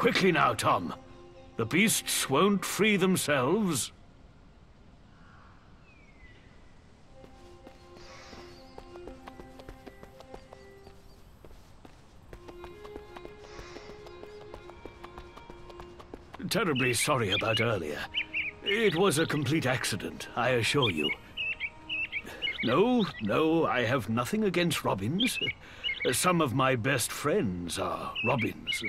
Quickly now, Tom. The beasts won't free themselves. Terribly sorry about earlier. It was a complete accident, I assure you. No, no, I have nothing against robins. Some of my best friends are robins.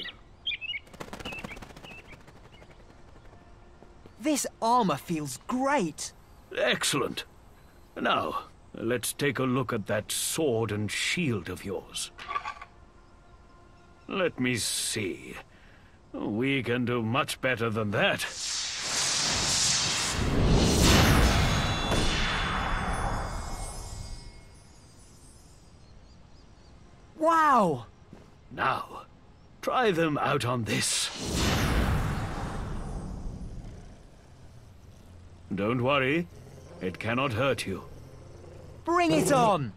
This armor feels great. Excellent. Now, let's take a look at that sword and shield of yours. Let me see. We can do much better than that. Wow! Now, try them out on this. Don't worry, it cannot hurt you. Bring it on!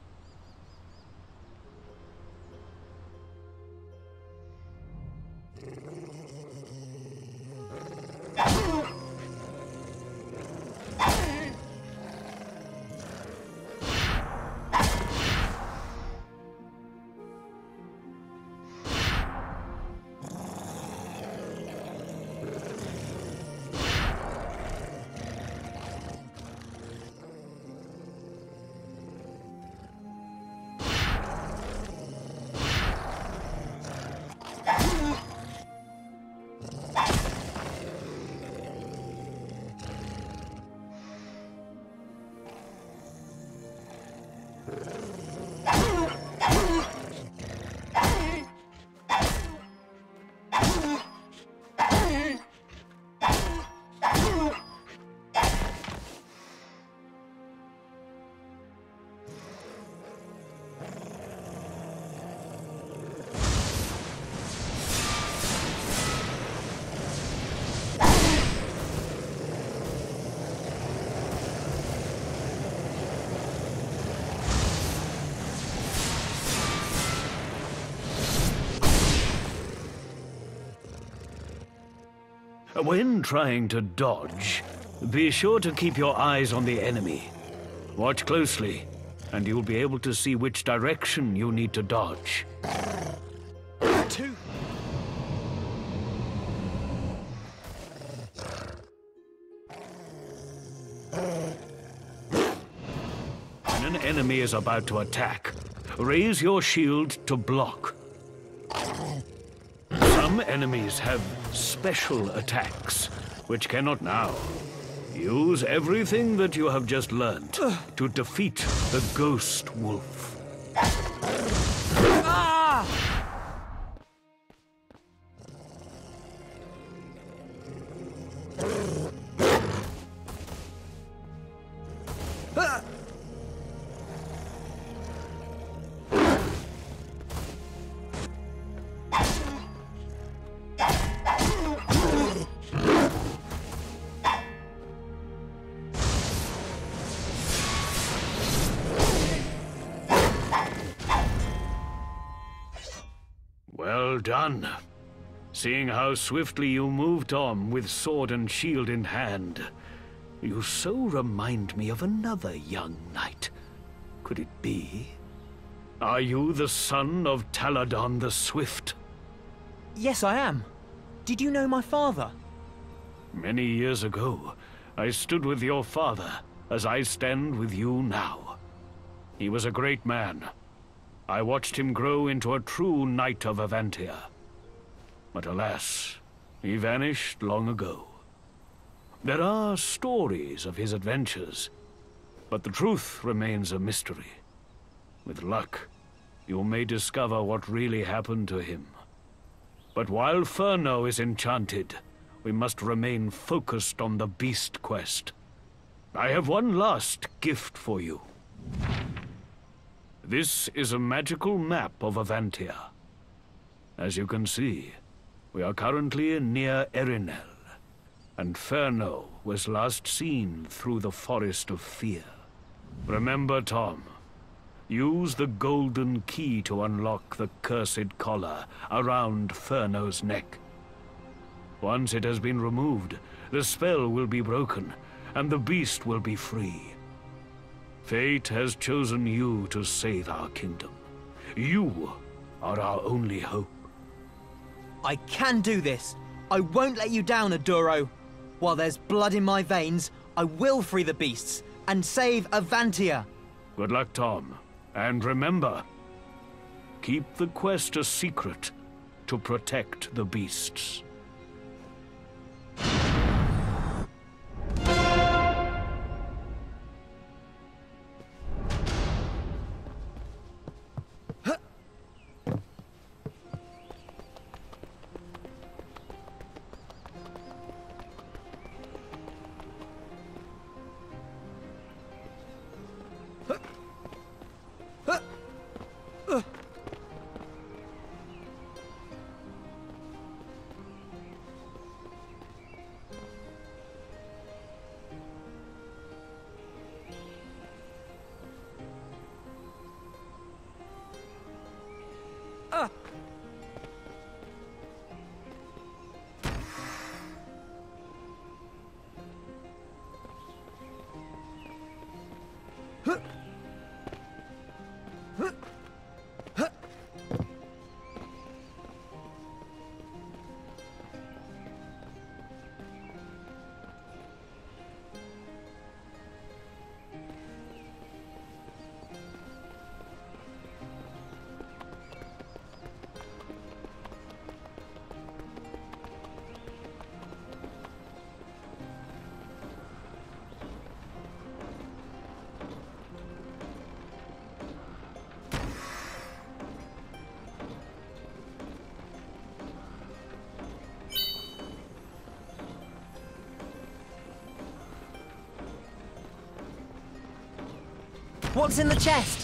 When trying to dodge, be sure to keep your eyes on the enemy. Watch closely, and you'll be able to see which direction you need to dodge. Two. When an enemy is about to attack, raise your shield to block. Some enemies have special attacks, which cannot now. Use everything that you have just learnt to defeat the Ghost Wolf. Done. Seeing how swiftly you moved on with sword and shield in hand, you so remind me of another young knight. Could it be? Are you the son of Taladon the Swift? Yes, I am. Did you know my father? Many years ago, I stood with your father as I stand with you now. He was a great man. I watched him grow into a true knight of Avantia. But alas, he vanished long ago. There are stories of his adventures, but the truth remains a mystery. With luck, you may discover what really happened to him. But while Ferno is enchanted, we must remain focused on the beast quest. I have one last gift for you. This is a magical map of Avantia. As you can see, we are currently near Errinel, and Ferno was last seen through the Forest of Fear. Remember, Tom, use the golden key to unlock the cursed collar around Ferno's neck. Once it has been removed, the spell will be broken, and the beast will be free. Fate has chosen you to save our kingdom. You are our only hope. I can do this. I won't let you down, Aduro. While there's blood in my veins, I will free the beasts and save Avantia. Good luck, Tom. And remember, keep the quest a secret to protect the beasts. What's in the chest?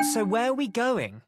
So where are we going?